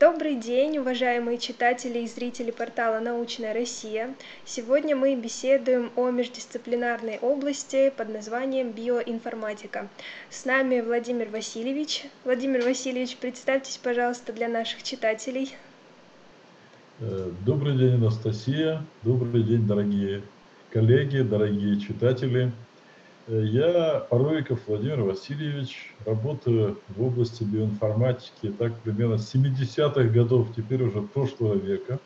Добрый день, уважаемые читатели и зрители портала «Научная Россия». Сегодня мы беседуем о междисциплинарной области под названием биоинформатика. С нами Владимир Васильевич. Владимир Васильевич, представьтесь, пожалуйста, для наших читателей. Э, добрый день, Анастасия. Добрый день, дорогие коллеги, дорогие читатели. Я Паровиков Владимир Васильевич, работаю в области биоинформатики так примерно с 70-х годов, теперь уже прошлого века.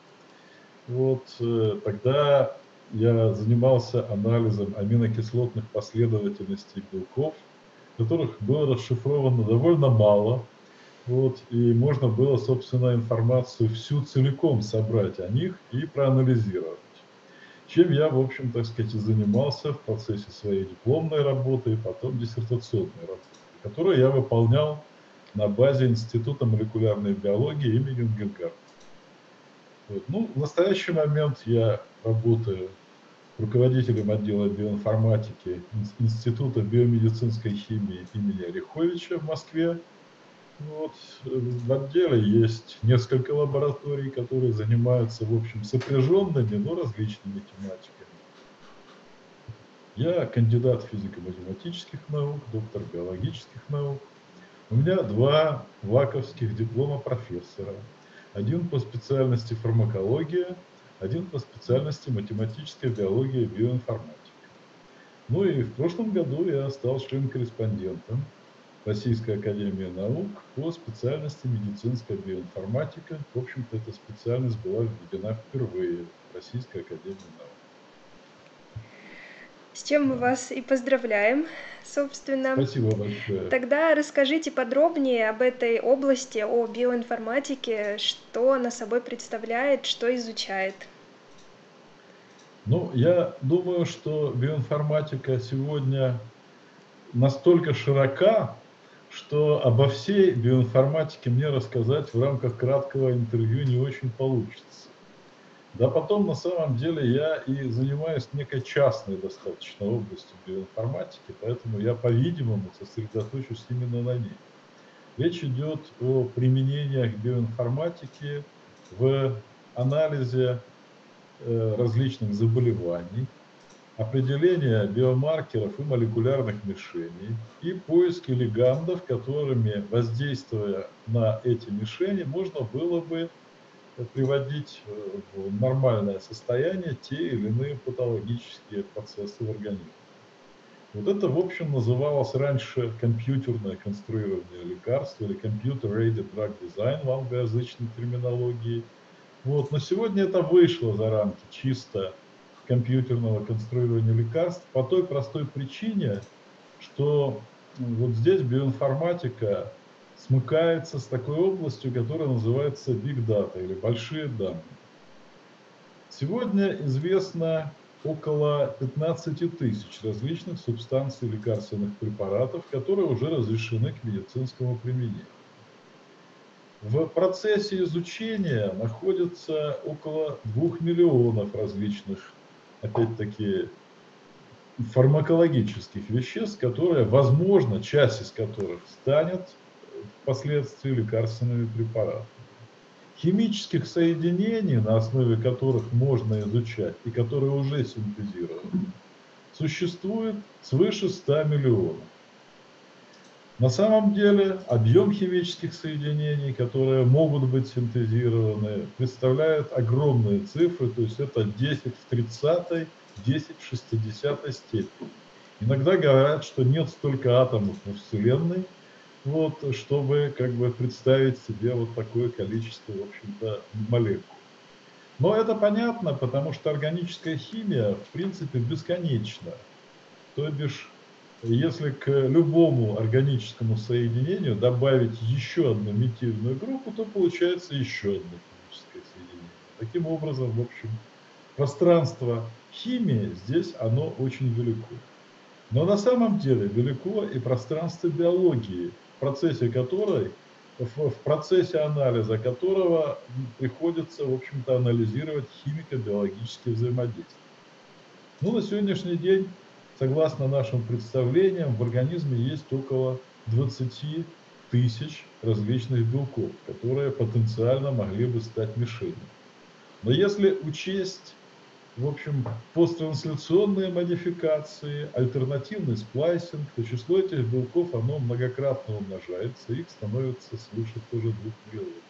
Вот э, тогда я занимался анализом аминокислотных последовательностей белков, которых было расшифровано довольно мало. Вот, и можно было, собственно, информацию всю целиком собрать о них и проанализировать чем я, в общем, так сказать, и занимался в процессе своей дипломной работы и потом диссертационной работы, которую я выполнял на базе Института молекулярной биологии имени Генгельгарта. Вот. Ну, в настоящий момент я работаю руководителем отдела биоинформатики Института биомедицинской химии имени Ореховича в Москве. Вот. В отделе есть несколько лабораторий, которые занимаются, в общем, сопряженными, но различными тематиками. Я кандидат физико-математических наук, доктор биологических наук. У меня два ваковских диплома профессора. Один по специальности фармакология, один по специальности математическая биология и биоинформатика. Ну и в прошлом году я стал член-корреспондентом Российская академия наук по специальности медицинская биоинформатика. В общем-то, эта специальность была введена впервые в Российской академии наук. С чем мы вас и поздравляем, собственно. Спасибо большое. Тогда расскажите подробнее об этой области, о биоинформатике, что она собой представляет, что изучает. Ну, я думаю, что биоинформатика сегодня настолько широка, что обо всей биоинформатике мне рассказать в рамках краткого интервью не очень получится. Да потом, на самом деле, я и занимаюсь некой частной достаточно областью биоинформатики, поэтому я, по-видимому, сосредоточусь именно на ней. Речь идет о применениях биоинформатики в анализе э, различных заболеваний, определение биомаркеров и молекулярных мишеней и поиски лигандов, которыми, воздействуя на эти мишени, можно было бы приводить э, в нормальное состояние те или иные патологические процессы в организме. Вот это, в общем, называлось раньше компьютерное конструирование лекарств или computer-aided drug design в англоязычной терминологии. Вот. Но сегодня это вышло за рамки чисто компьютерного конструирования лекарств по той простой причине, что вот здесь биоинформатика смыкается с такой областью, которая называется Big Data или большие данные. Сегодня известно около 15 тысяч различных субстанций лекарственных препаратов, которые уже разрешены к медицинскому применению. В процессе изучения находится около 2 миллионов различных опять-таки, фармакологических веществ, которые, возможно, часть из которых станет впоследствии лекарственными препаратами. Химических соединений, на основе которых можно изучать и которые уже синтезированы, существует свыше 100 миллионов. На самом деле объем химических соединений, которые могут быть синтезированы, представляет огромные цифры, то есть это 10 в 30, 10 в 60 степени. Иногда говорят, что нет столько атомов во Вселенной, вот, чтобы как бы представить себе вот такое количество, в общем-то, молекул. Но это понятно, потому что органическая химия, в принципе, бесконечна. То бишь, если к любому органическому соединению добавить еще одну метильную группу, то получается еще одно химическое соединение. Таким образом, в общем, пространство химии здесь оно очень велико. Но на самом деле велико и пространство биологии, в процессе которой, в, процессе анализа которого приходится, в общем-то, анализировать химико-биологические взаимодействия. Ну, на сегодняшний день Согласно нашим представлениям, в организме есть около 20 тысяч различных белков, которые потенциально могли бы стать мишенью. Но если учесть, в общем, посттрансляционные модификации, альтернативный сплайсинг, то число этих белков, оно многократно умножается, их становится свыше тоже двух миллионов.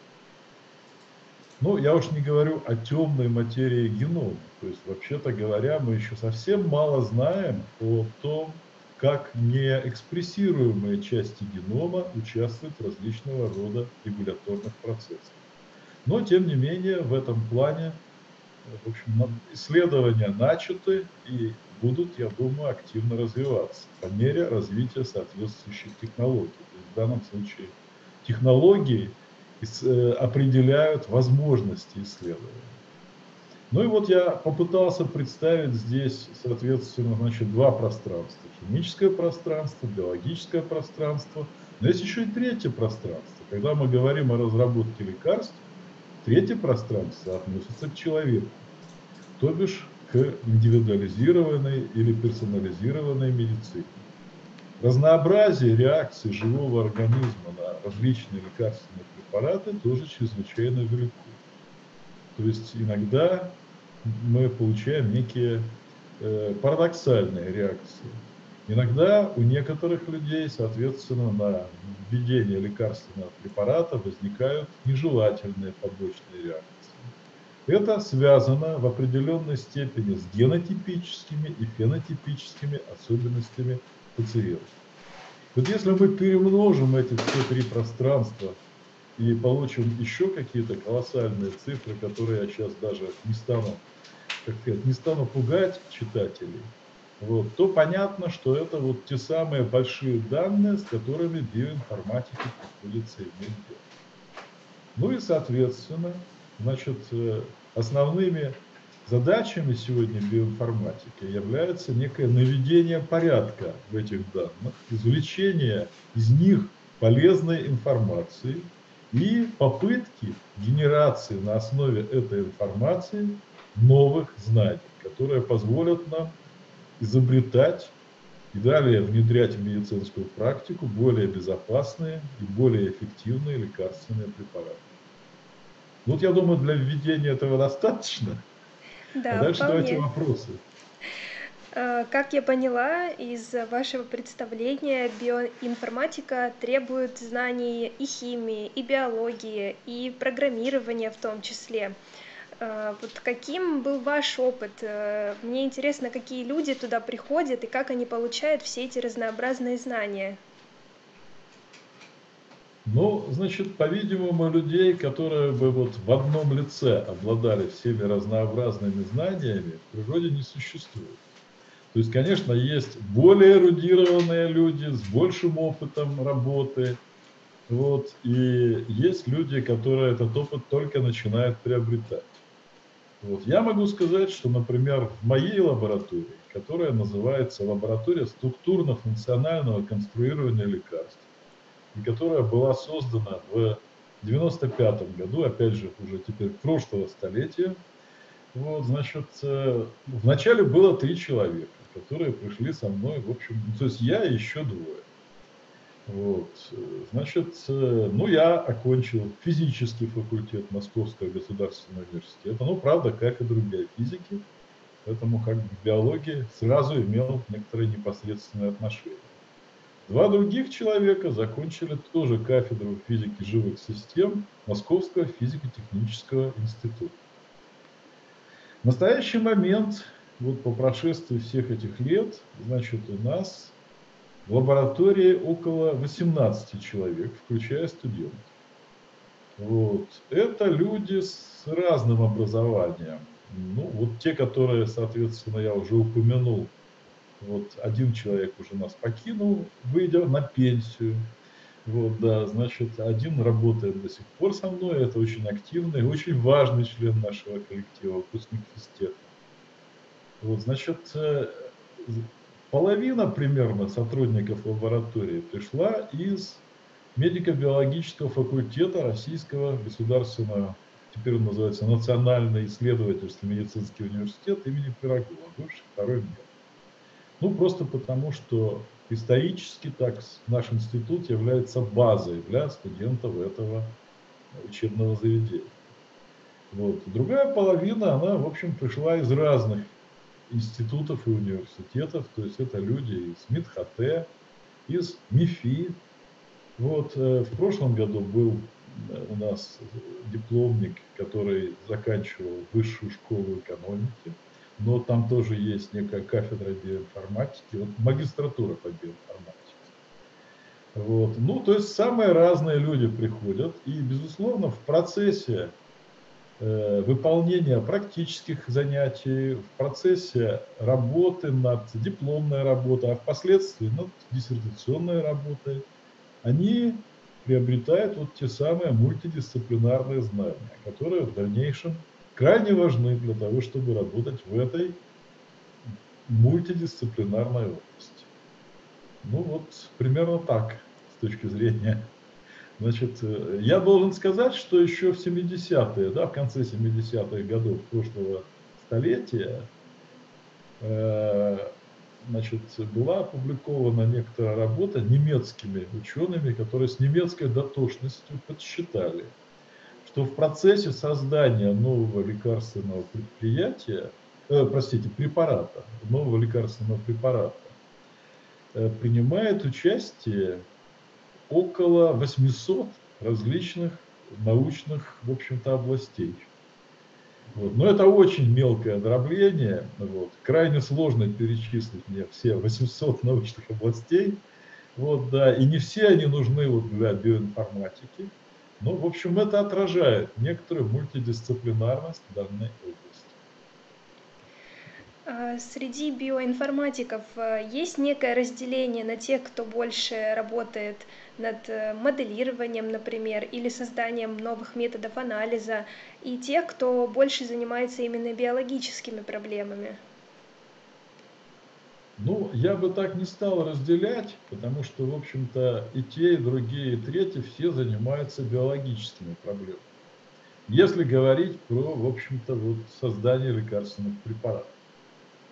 Ну, я уж не говорю о темной материи генома. То есть, вообще-то говоря, мы еще совсем мало знаем о том, как неэкспрессируемые части генома участвуют в различного рода регуляторных процессах. Но, тем не менее, в этом плане в общем, исследования начаты и будут, я думаю, активно развиваться по мере развития соответствующих технологий. То есть в данном случае технологии определяют возможности исследования. Ну и вот я попытался представить здесь, соответственно, значит, два пространства. Химическое пространство, биологическое пространство. Но есть еще и третье пространство. Когда мы говорим о разработке лекарств, третье пространство относится к человеку, то бишь к индивидуализированной или персонализированной медицине. Разнообразие реакций живого организма на различные лекарственные препараты тоже чрезвычайно велико. То есть иногда мы получаем некие э, парадоксальные реакции. Иногда у некоторых людей, соответственно, на введение лекарственного препарата возникают нежелательные побочные реакции. Это связано в определенной степени с генотипическими и фенотипическими особенностями пациента. Вот если мы перемножим эти все три пространства и получим еще какие-то колоссальные цифры, которые я сейчас даже не стану как сказать, не стану пугать читателей, вот, то понятно, что это вот те самые большие данные, с которыми биоинформатике приходится иметь дело. Ну и, соответственно, значит, э, основными задачами сегодня биоинформатики является некое наведение порядка в этих данных, извлечение из них полезной информации и попытки генерации на основе этой информации новых знаний, которые позволят нам изобретать и далее внедрять в медицинскую практику более безопасные и более эффективные лекарственные препараты. Вот я думаю, для введения этого достаточно. Да, а дальше вполне. давайте вопросы. А, как я поняла из вашего представления, биоинформатика требует знаний и химии, и биологии, и программирования в том числе. А, вот каким был ваш опыт? Э, мне интересно, какие люди туда приходят и как они получают все эти разнообразные знания. Ну, значит, по-видимому, людей, которые бы вот в одном лице обладали всеми разнообразными знаниями, в природе не существует. То есть, конечно, есть более эрудированные люди с большим опытом работы, вот, и есть люди, которые этот опыт только начинают приобретать. Вот. Я могу сказать, что, например, в моей лаборатории, которая называется лаборатория структурно-функционального конструирования лекарств, и которая была создана в 95 году, опять же, уже теперь прошлого столетия, вот, значит, э, вначале было три человека, которые пришли со мной, в общем, то есть я и еще двое. Вот. Значит, э, ну, я окончил физический факультет Московского государственного университета. Ну, правда, как и другие физики. Поэтому как к биологии сразу имел некоторые непосредственные отношения. Два других человека закончили тоже кафедру физики живых систем Московского физико-технического института. В настоящий момент, вот по прошествии всех этих лет, значит, у нас в лаборатории около 18 человек, включая студентов. Вот. Это люди с разным образованием. Ну, вот те, которые, соответственно, я уже упомянул, вот один человек уже нас покинул, выйдя на пенсию. Вот, да, значит, один работает до сих пор со мной, это очень активный, очень важный член нашего коллектива, выпускник физтеха. Вот, значит, э, Половина примерно сотрудников лаборатории пришла из медико-биологического факультета Российского государственного, теперь он называется Национальный исследовательский медицинский университет имени Пирогова, бывший второй мир. Ну, просто потому, что исторически так наш институт является базой для студентов этого учебного заведения. Вот. Другая половина, она, в общем, пришла из разных институтов и университетов, то есть это люди из МИДХТ, из МИФИ. Вот, э, в прошлом году был э, у нас дипломник, который заканчивал высшую школу экономики, но там тоже есть некая кафедра биоинформатики, вот магистратура по биоинформатике. Вот. Ну, то есть самые разные люди приходят, и, безусловно, в процессе э, выполнения практических занятий, в процессе работы над дипломной работой, а впоследствии над диссертационной работой, они приобретают вот те самые мультидисциплинарные знания, которые в дальнейшем крайне важны для того, чтобы работать в этой мультидисциплинарной области. Ну вот примерно так с точки зрения. Значит, э, я должен сказать, что еще в 70-е, да, в конце 70-х годов прошлого столетия, э, значит, была опубликована некоторая работа немецкими учеными, которые с немецкой дотошностью подсчитали, что в процессе создания нового лекарственного предприятия, э, простите, препарата, нового лекарственного препарата, Э, принимает участие около 800 различных научных, в общем-то, областей. Вот. Но это очень мелкое дробление. Вот. Крайне сложно перечислить мне все 800 научных областей. Вот, да. И не все они нужны вот для биоинформатики. Но, в общем, это отражает некоторую мультидисциплинарность данной области. А, среди биоинформатиков э, есть некое разделение на тех, кто больше работает над э, моделированием, например, или созданием новых методов анализа, и тех, кто больше занимается именно биологическими проблемами? Ну, я бы так не стал разделять, потому что, в общем-то, и те, и другие, и третьи все занимаются биологическими проблемами. Если говорить про, в общем-то, вот создание лекарственных препаратов.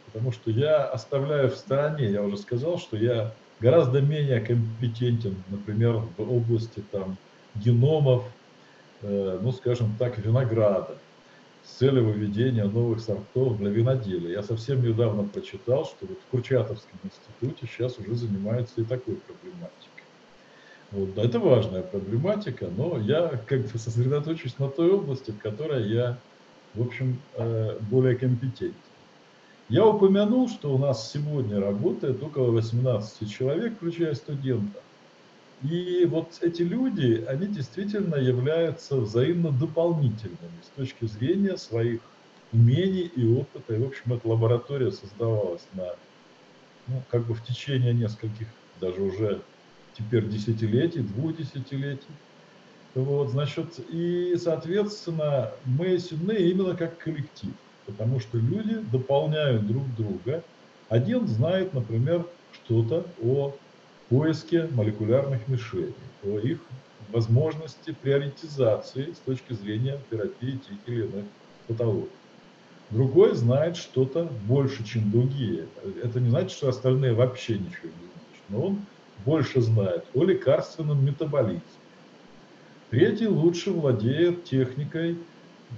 Потому что я оставляю в стороне, я уже сказал, что я гораздо менее компетентен, например, в области там, геномов, э, ну, скажем так, винограда с целью выведения новых сортов для виноделия. Я совсем недавно прочитал, что вот в Курчатовском институте сейчас уже занимаются и такой проблематикой. Вот, это важная проблематика, но я как бы сосредоточусь на той области, в которой я, в общем, э, более компетентен. Я упомянул, что у нас сегодня работает около 18 человек, включая студентов. И вот эти люди, они действительно являются взаимно дополнительными с точки зрения своих умений и опыта. И, в общем, эта лаборатория создавалась на, ну, как бы в течение нескольких, даже уже теперь десятилетий, двух десятилетий. Вот, значит, и, соответственно, мы сильны именно как коллектив потому что люди дополняют друг друга. Один знает, например, что-то о поиске молекулярных мишеней, о их возможности приоритизации с точки зрения терапии тех или иных патологий. Другой знает что-то больше, чем другие. Это не значит, что остальные вообще ничего не знают, но он больше знает о лекарственном метаболизме. Третий лучше владеет техникой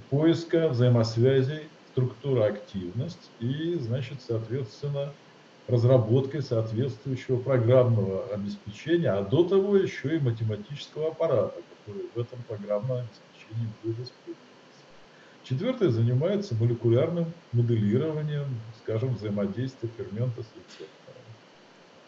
поиска взаимосвязей структура активность и, значит, соответственно, разработкой соответствующего программного обеспечения, а до того еще и математического аппарата, который в этом программном обеспечении будет использоваться. Четвертое занимается молекулярным моделированием, скажем, взаимодействия фермента с рецептором.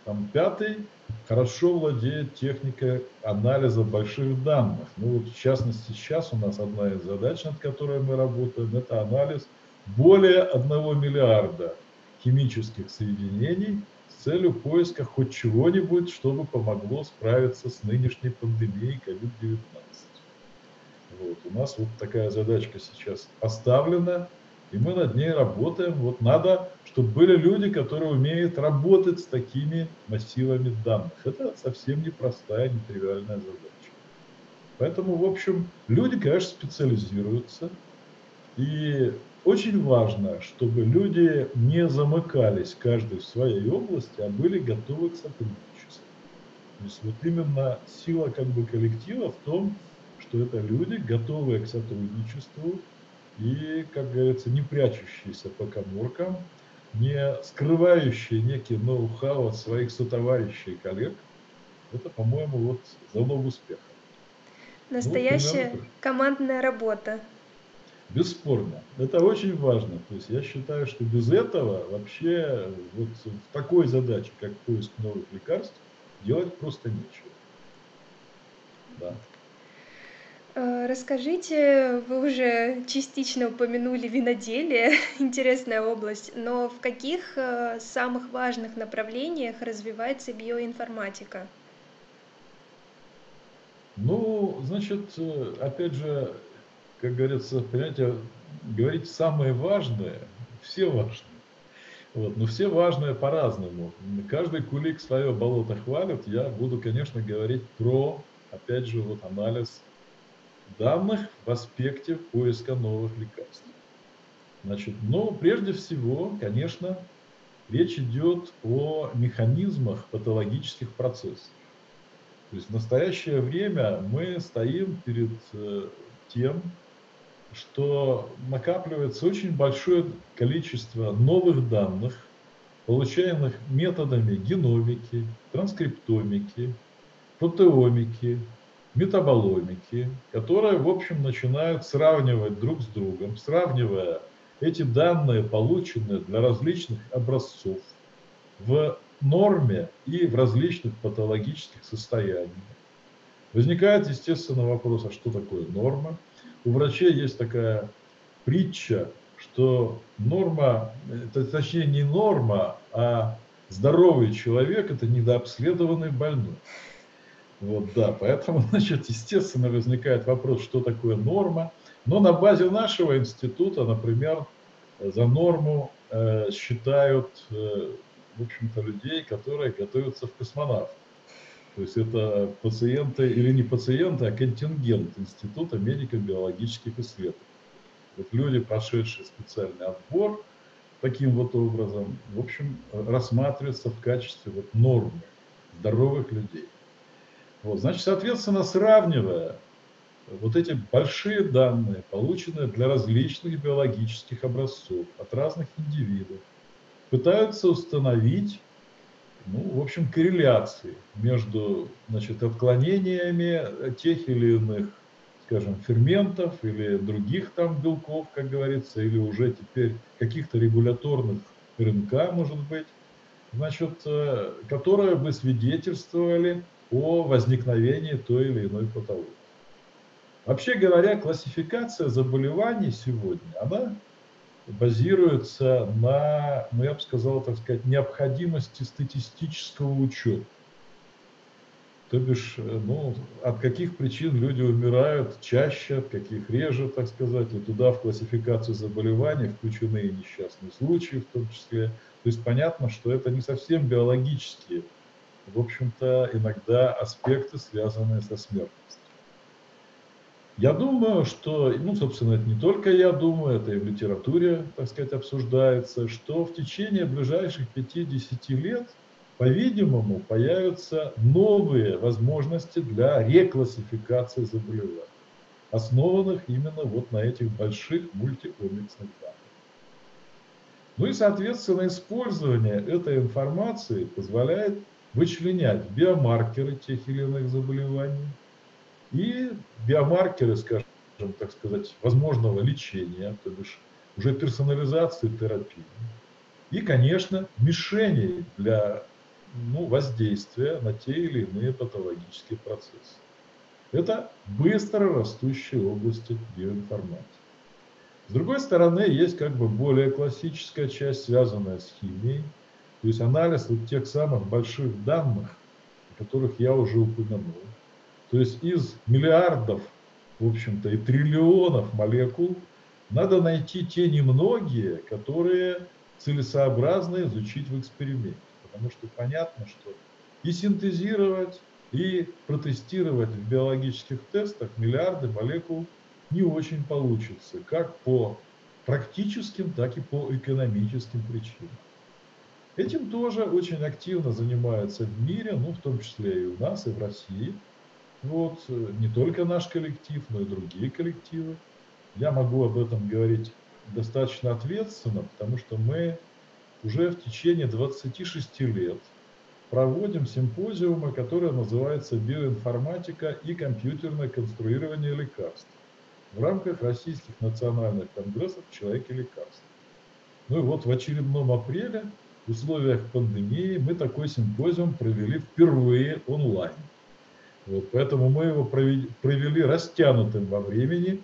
Там пятый хорошо владеет техникой анализа больших данных. Ну вот в частности сейчас у нас одна из задач, над которой мы работаем, это анализ более 1 миллиарда химических соединений с целью поиска хоть чего-нибудь, чтобы помогло справиться с нынешней пандемией COVID-19. Вот. У нас вот такая задачка сейчас поставлена, и мы над ней работаем. Вот надо, чтобы были люди, которые умеют работать с такими массивами данных. Это совсем непростая, нетривиальная задача. Поэтому, в общем, люди, конечно, специализируются. И очень важно, чтобы люди не замыкались каждый в своей области, а были готовы к сотрудничеству. То есть вот именно сила как бы коллектива в том, что это люди, готовые к сотрудничеству и, как говорится, не прячущиеся по коморкам, не скрывающие некий ноу-хау от своих сотоварищей и коллег. Это, по-моему, вот залог успеха. Настоящая ну, вот, командная работа. Бесспорно. Это очень важно. То есть я считаю, что без этого вообще вот в такой задаче, как поиск новых лекарств, делать просто нечего. Да. Э, расскажите, вы уже частично упомянули виноделие, интересная область, но в каких э, самых важных направлениях развивается биоинформатика? Ну, значит, э, опять же, как говорится, понимаете, говорить самое важное, все важные. Вот, но все важные по-разному. Каждый кулик свое болото хвалит. Я буду, конечно, говорить про, опять же, вот анализ данных в аспекте поиска новых лекарств. Значит, но прежде всего, конечно, речь идет о механизмах патологических процессов. То есть в настоящее время мы стоим перед э, тем, что накапливается очень большое количество новых данных, получаемых методами геномики, транскриптомики, протеомики, метаболомики, которые, в общем, начинают сравнивать друг с другом, сравнивая эти данные, полученные для различных образцов в норме и в различных патологических состояниях. Возникает, естественно, вопрос, а что такое норма? У врачей есть такая притча, что норма, это, точнее не норма, а здоровый человек – это недообследованный больной. Вот, да, поэтому, значит, естественно, возникает вопрос, что такое норма. Но на базе нашего института, например, за норму э, считают, э, в общем-то, людей, которые готовятся в космонавт. То есть это пациенты или не пациенты, а контингент Института медико-биологических исследований. Вот люди, прошедшие специальный отбор таким вот образом, в общем, рассматриваются в качестве вот нормы здоровых людей. Вот, значит, соответственно, сравнивая вот эти большие данные, полученные для различных биологических образцов от разных индивидов, пытаются установить, ну, в общем, корреляции между, значит, отклонениями тех или иных, скажем, ферментов или других там белков, как говорится, или уже теперь каких-то регуляторных РНК, может быть, значит, э, которые бы свидетельствовали о возникновении той или иной патологии. Вообще говоря, классификация заболеваний сегодня, она базируется на, ну я бы сказал, так сказать, необходимости статистического учета. То бишь, ну, от каких причин люди умирают чаще, от каких реже, так сказать, и туда в классификацию заболеваний включены и несчастные случаи в том числе. То есть понятно, что это не совсем биологические в общем-то, иногда аспекты, связанные со смертностью. Я думаю, что, ну, собственно, это не только я думаю, это и в литературе, так сказать, обсуждается, что в течение ближайших 50 лет, по-видимому, появятся новые возможности для реклассификации заболеваний, основанных именно вот на этих больших мультиомиксных данных. Ну и, соответственно, использование этой информации позволяет вычленять биомаркеры тех или иных заболеваний и биомаркеры, скажем, так сказать, возможного лечения, то бишь уже персонализации терапии. И, конечно, мишени для ну, воздействия на те или иные патологические процессы. Это быстро растущие области биоинформатики. С другой стороны, есть как бы более классическая часть, связанная с химией, то есть анализ вот тех самых больших данных, о которых я уже упомянул. То есть из миллиардов, в общем-то, и триллионов молекул надо найти те немногие, которые целесообразно изучить в эксперименте. Потому что понятно, что и синтезировать, и протестировать в биологических тестах миллиарды молекул не очень получится, как по практическим, так и по экономическим причинам. Этим тоже очень активно занимаются в мире, ну, в том числе и у нас, и в России. Вот, э, не только наш коллектив, но и другие коллективы. Я могу об этом говорить достаточно ответственно, потому что мы уже в течение 26 лет проводим симпозиумы, которые называются «Биоинформатика и компьютерное конструирование лекарств» в рамках российских национальных конгрессов «Человек и лекарства». Ну и вот в очередном апреле в условиях пандемии мы такой симпозиум провели впервые онлайн. Вот, поэтому мы его провели, провели растянутым во времени,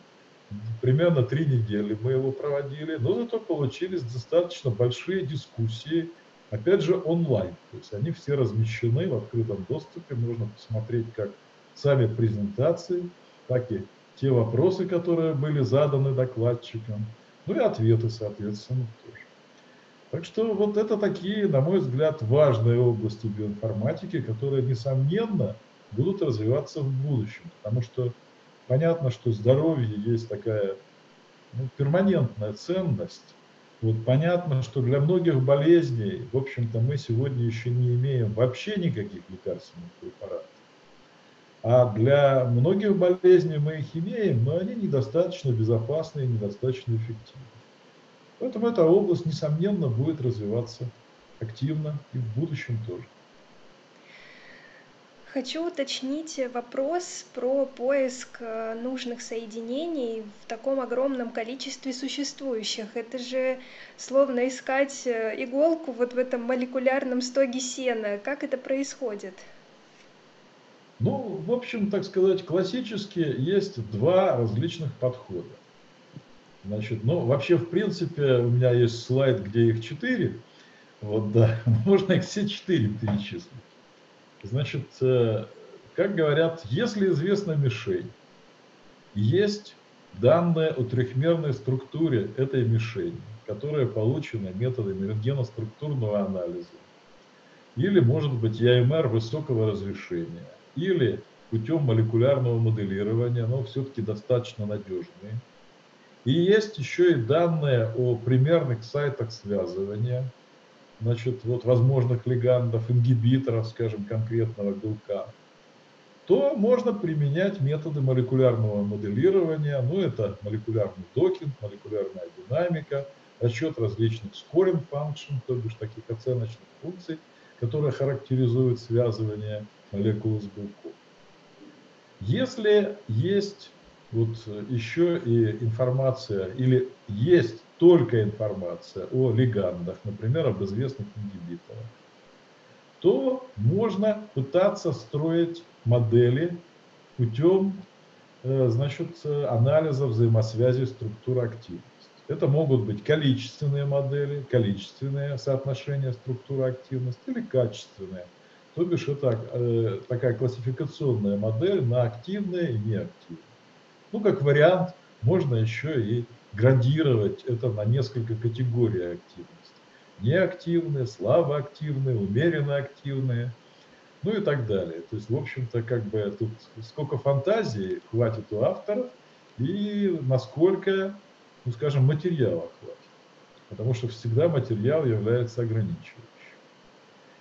примерно три недели мы его проводили, но зато получились достаточно большие дискуссии, опять же онлайн. То есть они все размещены в открытом доступе, можно посмотреть как сами презентации, так и те вопросы, которые были заданы докладчикам, ну и ответы, соответственно, тоже. Так что вот это такие, на мой взгляд, важные области биоинформатики, которые, несомненно, будут развиваться в будущем. Потому что понятно, что здоровье есть такая ну, перманентная ценность. Вот понятно, что для многих болезней, в общем-то, мы сегодня еще не имеем вообще никаких лекарственных препаратов. А для многих болезней мы их имеем, но они недостаточно безопасны и недостаточно эффективны. Поэтому эта область, несомненно, будет развиваться активно и в будущем тоже. Хочу уточнить вопрос про поиск э, нужных соединений в таком огромном количестве существующих. Это же словно искать э, иголку вот в этом молекулярном стоге сена. Как это происходит? Ну, в общем, так сказать, классически есть два различных подхода. Значит, ну, вообще, в принципе, у меня есть слайд, где их четыре. Вот, да, можно их все четыре перечислить. Значит, э, как говорят, если известна мишень, есть данные о трехмерной структуре этой мишени, которая получена методами рентгеноструктурного анализа, или, может быть, ЯМР высокого разрешения, или путем молекулярного моделирования, но все-таки достаточно надежные – и есть еще и данные о примерных сайтах связывания, значит, вот возможных легандов, ингибиторов, скажем, конкретного белка, то можно применять методы молекулярного моделирования, ну это молекулярный докинг, молекулярная динамика, расчет различных scoring function, то бишь таких оценочных функций, которые характеризуют связывание молекул с белком. Если есть вот еще и информация, или есть только информация о легандах, например, об известных ингибиторах, то можно пытаться строить модели путем э, значит, анализа взаимосвязи структуры активности. Это могут быть количественные модели, количественные соотношения структуры активности или качественные. То бишь это э, такая классификационная модель на активные и неактивные. Ну, как вариант, можно еще и градировать это на несколько категорий активности. Неактивные, слабоактивные, умеренно активные, ну и так далее. То есть, в общем-то, как бы тут сколько фантазии хватит у авторов и насколько, ну, скажем, материала хватит. Потому что всегда материал является ограничивающим.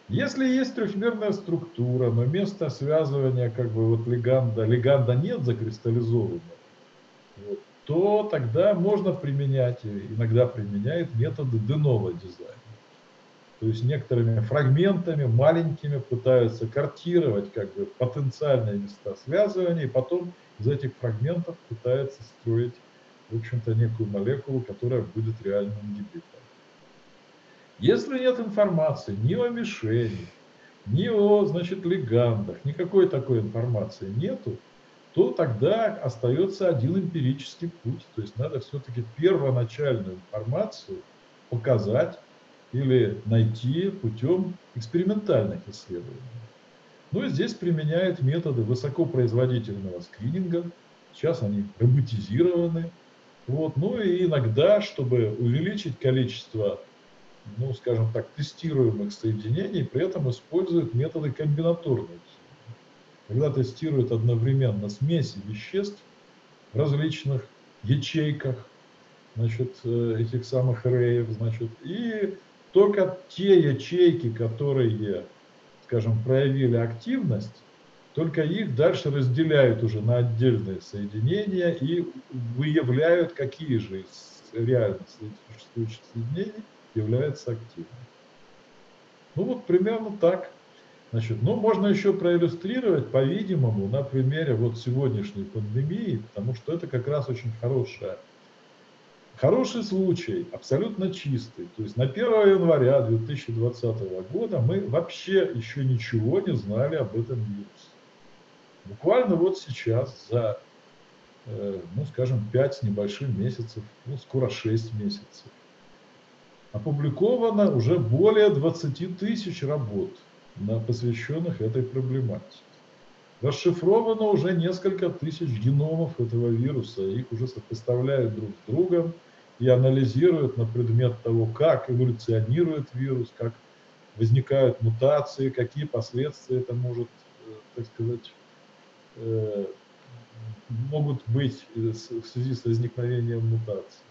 Если есть трехмерная структура, но место связывания как бы вот леганда, леганда нет закристаллизованного, вот, то тогда можно применять, иногда применяют методы денового дизайна. То есть некоторыми фрагментами, маленькими пытаются картировать как бы потенциальные места связывания, и потом из этих фрагментов пытаются строить, в общем-то, некую молекулу, которая будет реальным ингибитором. Если нет информации ни о мишени, ни о, значит, легандах, никакой такой информации нету, то тогда остается один эмпирический путь. То есть надо все-таки первоначальную информацию показать или найти путем экспериментальных исследований. Ну и здесь применяют методы высокопроизводительного скрининга. Сейчас они роботизированы. Вот. Ну и иногда, чтобы увеличить количество, ну скажем так, тестируемых соединений, при этом используют методы комбинаторной когда тестируют одновременно смеси веществ в различных ячейках, значит, э, этих самых реев, значит, и только те ячейки, которые, скажем, проявили активность, только их дальше разделяют уже на отдельные соединения и выявляют, какие же из реально существующих соединений являются активными. Ну вот примерно так. Значит, ну, можно еще проиллюстрировать, по-видимому, на примере вот сегодняшней пандемии, потому что это как раз очень хорошая, хороший случай, абсолютно чистый. То есть на 1 января 2020 года мы вообще еще ничего не знали об этом вирусе. Буквально вот сейчас, за, э, ну, скажем, 5 с небольшим месяцев, ну, скоро 6 месяцев, опубликовано уже более 20 тысяч работ – посвященных этой проблематике. Расшифровано уже несколько тысяч геномов этого вируса, их уже сопоставляют друг с другом и анализируют на предмет того, как эволюционирует вирус, как возникают мутации, какие последствия это может, э, так сказать, э, могут быть в связи с возникновением мутаций.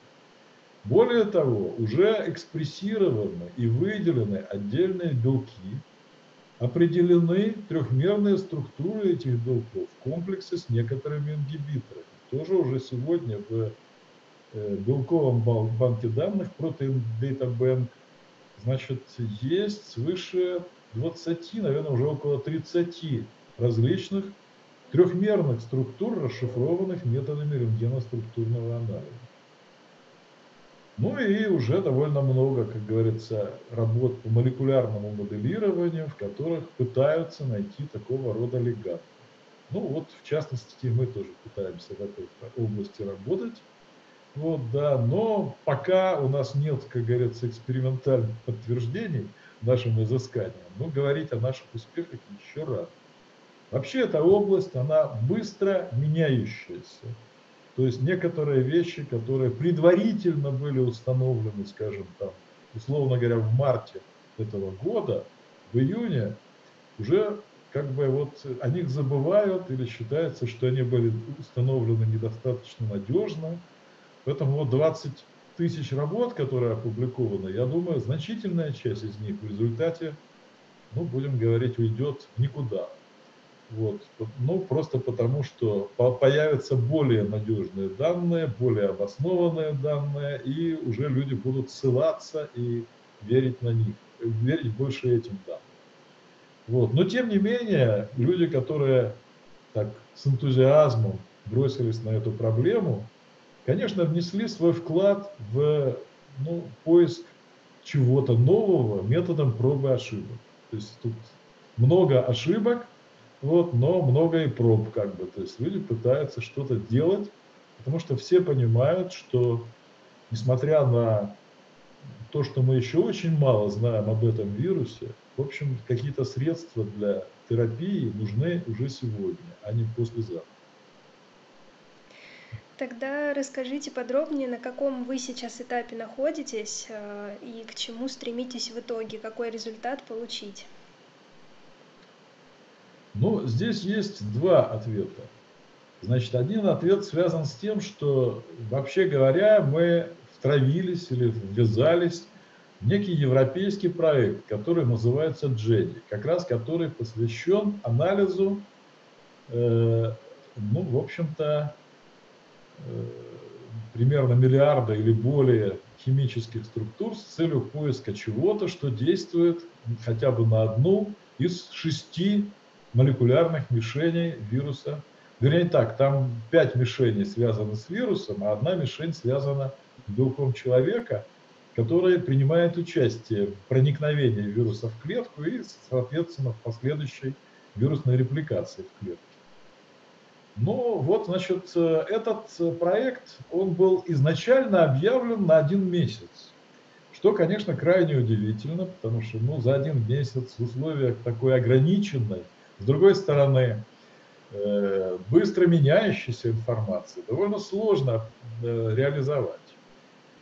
Более того, уже экспрессированы и выделены отдельные белки, Определены трехмерные структуры этих белков в комплексе с некоторыми ингибиторами. Тоже уже сегодня в э, белковом банке данных Protein Data Bank значит, есть свыше 20, наверное, уже около 30 различных трехмерных структур, расшифрованных методами рентгеноструктурного анализа. Ну и уже довольно много, как говорится, работ по молекулярному моделированию, в которых пытаются найти такого рода легаты. Ну вот, в частности, мы тоже пытаемся в этой области работать. Вот, да, но пока у нас нет, как говорится, экспериментальных подтверждений нашим изысканиям, но говорить о наших успехах еще рано. Вообще эта область, она быстро меняющаяся. То есть некоторые вещи, которые предварительно были установлены, скажем, там, условно говоря, в марте этого года, в июне, уже как бы вот о них забывают или считается, что они были установлены недостаточно надежно. Поэтому вот 20 тысяч работ, которые опубликованы, я думаю, значительная часть из них в результате, ну, будем говорить, уйдет в никуда. Вот. Ну, просто потому, что появятся более надежные данные, более обоснованные данные, и уже люди будут ссылаться и верить на них, верить больше этим данным. Вот. Но, тем не менее, люди, которые так с энтузиазмом бросились на эту проблему, конечно, внесли свой вклад в ну, поиск чего-то нового методом пробы ошибок. То есть тут много ошибок, вот, но много и проб, как бы. То есть люди пытаются что-то делать, потому что все понимают, что несмотря на то, что мы еще очень мало знаем об этом вирусе, в общем, какие-то средства для терапии нужны уже сегодня, а не послезавтра. Тогда расскажите подробнее, на каком вы сейчас этапе находитесь э, и к чему стремитесь в итоге, какой результат получить. Ну, здесь есть два ответа. Значит, один ответ связан с тем, что, вообще говоря, мы втравились или ввязались в некий европейский проект, который называется Джеди, как раз который посвящен анализу, э, ну, в общем-то, э, примерно миллиарда или более химических структур с целью поиска чего-то, что действует хотя бы на одну из шести молекулярных мишеней вируса. Вернее так, там пять мишеней связаны с вирусом, а одна мишень связана с белком человека, который принимает участие в проникновении вируса в клетку и, соответственно, в последующей вирусной репликации в клетке. Ну вот, значит, этот проект, он был изначально объявлен на один месяц. Что, конечно, крайне удивительно, потому что ну, за один месяц в условиях такой ограниченной с другой стороны, э, быстро меняющейся информации довольно сложно э, реализовать.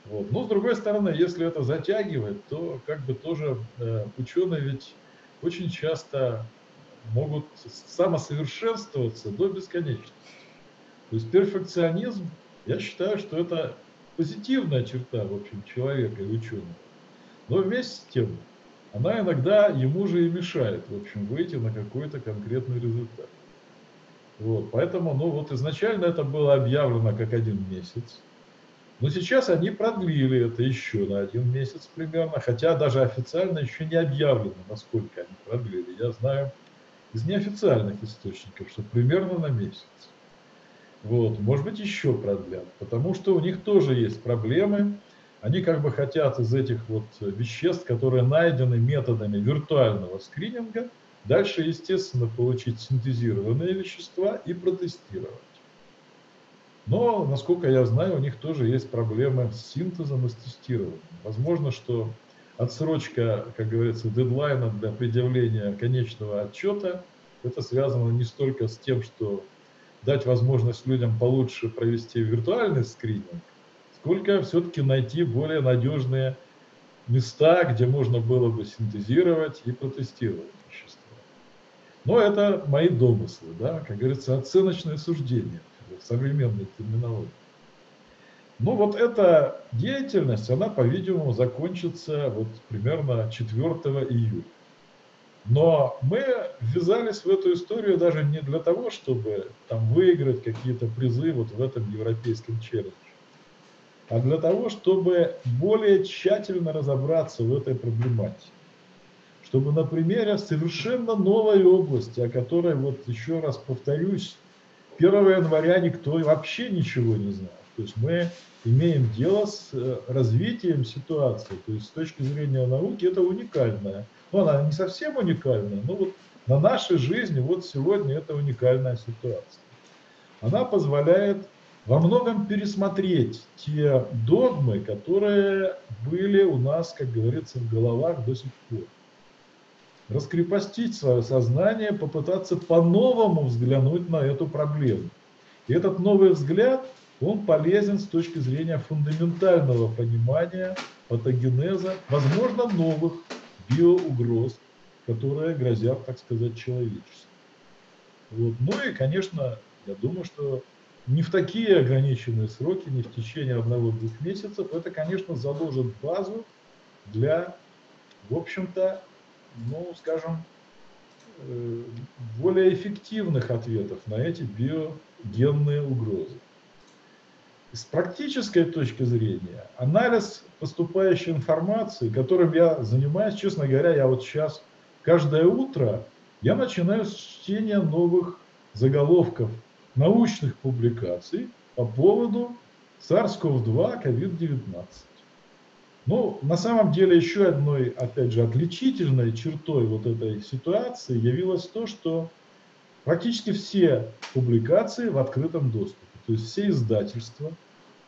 Вот. Но с другой стороны, если это затягивает, то как бы тоже э, ученые ведь очень часто могут самосовершенствоваться до бесконечности. То есть перфекционизм, я считаю, что это позитивная черта, в общем, человека и ученого. Но вместе с тем, она иногда ему же и мешает, в общем, выйти на какой-то конкретный результат. Вот, поэтому, ну вот изначально это было объявлено как один месяц, но сейчас они продлили это еще на один месяц примерно, хотя даже официально еще не объявлено, насколько они продлили. Я знаю из неофициальных источников, что примерно на месяц. Вот, может быть, еще продлят, потому что у них тоже есть проблемы. Они как бы хотят из этих вот веществ, которые найдены методами виртуального скрининга, дальше, естественно, получить синтезированные вещества и протестировать. Но, насколько я знаю, у них тоже есть проблемы с синтезом и с тестированием. Возможно, что отсрочка, как говорится, дедлайна для предъявления конечного отчета, это связано не столько с тем, что дать возможность людям получше провести виртуальный скрининг, сколько все-таки найти более надежные места, где можно было бы синтезировать и протестировать вещества. Но это мои домыслы, да, как говорится, оценочное суждение в современной терминологии. Ну вот эта деятельность, она, по-видимому, закончится вот примерно 4 июля. Но мы ввязались в эту историю даже не для того, чтобы там выиграть какие-то призы вот в этом европейском челлендже, а для того, чтобы более тщательно разобраться в этой проблематике. Чтобы на примере совершенно новой области, о которой, вот еще раз повторюсь, 1 января никто вообще ничего не знал. То есть мы имеем дело с э, развитием ситуации. То есть с точки зрения науки это уникальная ну, она не совсем уникальная, но вот на нашей жизни вот сегодня это уникальная ситуация. Она позволяет во многом пересмотреть те догмы, которые были у нас, как говорится, в головах до сих пор. Раскрепостить свое сознание, попытаться по-новому взглянуть на эту проблему. И этот новый взгляд, он полезен с точки зрения фундаментального понимания патогенеза, возможно, новых биоугроз, которые грозят, так сказать, человечеству. Вот. Ну и, конечно, я думаю, что не в такие ограниченные сроки, не в течение одного-двух месяцев, это, конечно, заложит базу для, в общем-то, ну, скажем, э, более эффективных ответов на эти биогенные угрозы. С практической точки зрения, анализ поступающей информации, которым я занимаюсь, честно говоря, я вот сейчас каждое утро я начинаю с чтения новых заголовков научных публикаций по поводу SARS-CoV-2, COVID-19. Ну, на самом деле, еще одной, опять же, отличительной чертой вот этой ситуации явилось то, что практически все публикации в открытом доступе. То есть все издательства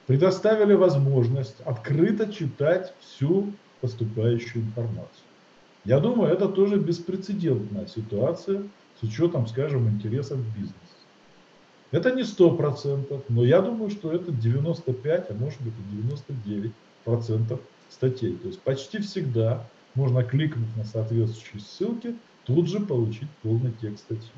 предоставили возможность открыто читать всю поступающую информацию. Я думаю, это тоже беспрецедентная ситуация с учетом, скажем, интересов бизнеса. Это не 100%, но я думаю, что это 95, а может быть и 99% статей. То есть почти всегда можно кликнуть на соответствующие ссылки, тут же получить полный текст статьи.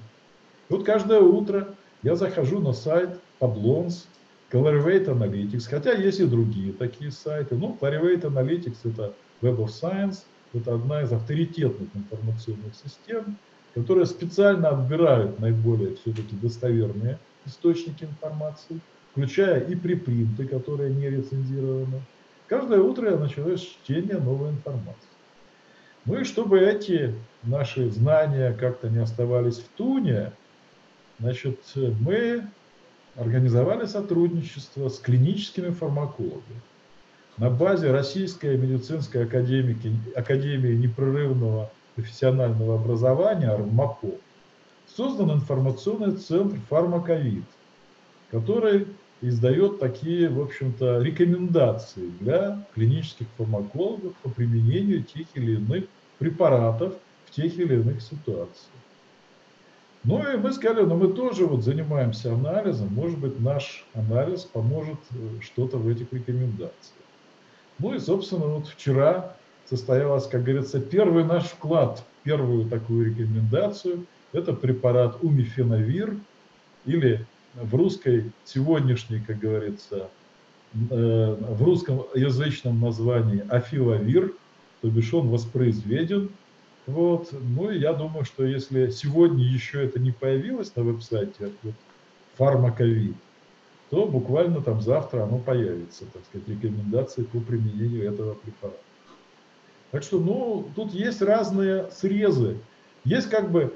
Вот каждое утро я захожу на сайт Pablons, Clarivate Analytics, хотя есть и другие такие сайты. Ну, Clarivate Analytics – это Web of Science, это одна из авторитетных информационных систем, которые специально отбирают наиболее все-таки достоверные источники информации, включая и припринты, которые не рецензированы. Каждое утро я начинаю с чтения новой информации. Ну и чтобы эти наши знания как-то не оставались в туне, Значит, мы организовали сотрудничество с клиническими фармакологами. На базе Российской медицинской академии, академии непрерывного профессионального образования РМАПО создан информационный центр «Фармаковид», который издает такие, в общем-то, рекомендации для клинических фармакологов по применению тех или иных препаратов в тех или иных ситуациях. Ну и мы сказали, ну мы тоже вот занимаемся анализом, может быть наш анализ поможет э, что-то в этих рекомендациях. Ну и, собственно, вот вчера состоялась, как говорится, первый наш вклад, первую такую рекомендацию. Это препарат умифенавир или в русской сегодняшней, как говорится, э, в русском язычном названии Афилавир, то бишь он воспроизведен. Вот. Ну и я думаю, что если сегодня еще это не появилось на веб-сайте, вот, фармаковид, то буквально там завтра оно появится, так сказать, рекомендации по применению этого препарата. Так что, ну, тут есть разные срезы. Есть как бы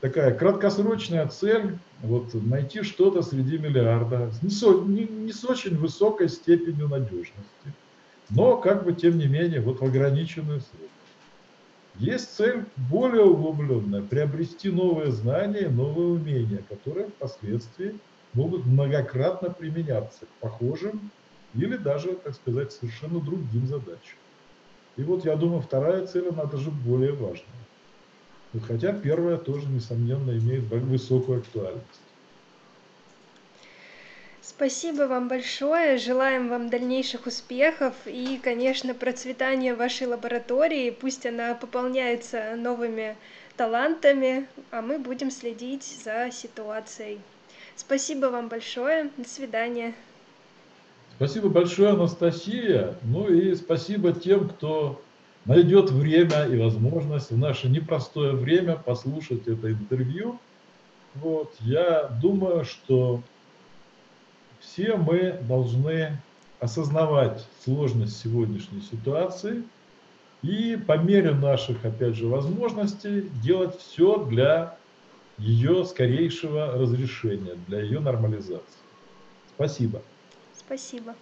такая краткосрочная цель, вот найти что-то среди миллиарда, не, со, не, не с очень высокой степенью надежности, но как бы тем не менее вот в ограниченную срок. Есть цель более углубленная, приобрести новые знания, новые умения, которые впоследствии могут многократно применяться к похожим или даже, так сказать, совершенно другим задачам. И вот я думаю, вторая цель, она даже более важная. Хотя первая тоже, несомненно, имеет высокую актуальность. Спасибо вам большое. Желаем вам дальнейших успехов и, конечно, процветания вашей лаборатории. Пусть она пополняется новыми талантами, а мы будем следить за ситуацией. Спасибо вам большое. До свидания. Спасибо большое, Анастасия. Ну и спасибо тем, кто найдет время и возможность в наше непростое время послушать это интервью. Вот, я думаю, что все мы должны осознавать сложность сегодняшней ситуации и по мере наших, опять же, возможностей делать все для ее скорейшего разрешения, для ее нормализации. Спасибо. Спасибо.